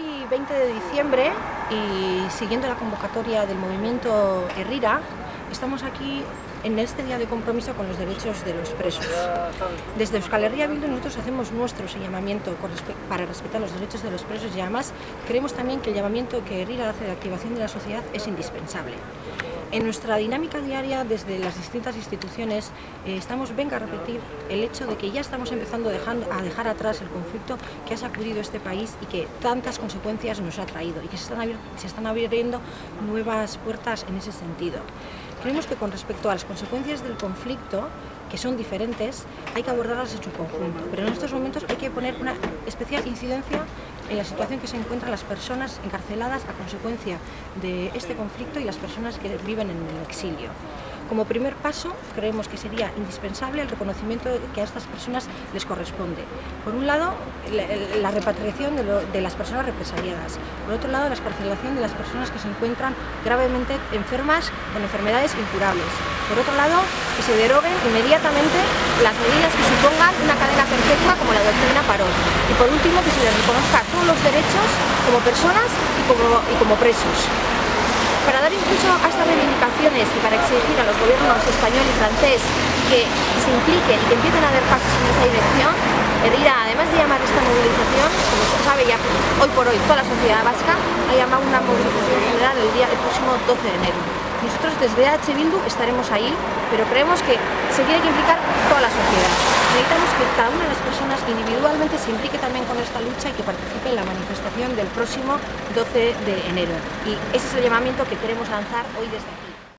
Hoy 20 de diciembre y siguiendo la convocatoria del movimiento Herrira, estamos aquí en este día de compromiso con los derechos de los presos. Desde Euskal Herria Bildu nosotros hacemos nuestro llamamiento para respetar los derechos de los presos y además creemos también que el llamamiento que Herrira hace de activación de la sociedad es indispensable. En nuestra dinámica diaria desde las distintas instituciones eh, estamos, venga a repetir, el hecho de que ya estamos empezando a dejar atrás el conflicto que ha sacudido este país y que tantas consecuencias nos ha traído y que se están, se están abriendo nuevas puertas en ese sentido. Creemos que con respecto a las consecuencias del conflicto, que son diferentes, hay que abordarlas en su conjunto, pero en estos momentos hay que poner una especial incidencia en la situación que se encuentran las personas encarceladas a consecuencia de este conflicto y las personas que viven en el exilio. Como primer paso, creemos que sería indispensable el reconocimiento que a estas personas les corresponde. Por un lado, la, repatriación de, las personas represaliadas. Por otro lado, la escarcelación de las personas que se encuentran gravemente enfermas con enfermedades incurables. Por otro lado, que se deroguen inmediatamente las medidas que supongan una cadena perpetua como la doctrina Parón. Y por último, que se les reconozca todos los derechos como personas y como presos. Para dar impulso a estas reivindicaciones y para exigir a los gobiernos español y francés que se impliquen y que empiecen a dar pasos en esa dirección, Herrera, además de llamar esta movilización, como se sabe ya hoy por hoy toda la sociedad vasca, ha llamado una movilización general el, día, el próximo 12 de enero. Nosotros desde H. Bildu estaremos ahí, pero creemos que se tiene que implicar toda la sociedad. Necesitamos que cada una de las personas individualmente se implique también con esta lucha y que participe en la manifestación del próximo 12 de enero. Y ese es el llamamiento que queremos lanzar hoy desde aquí.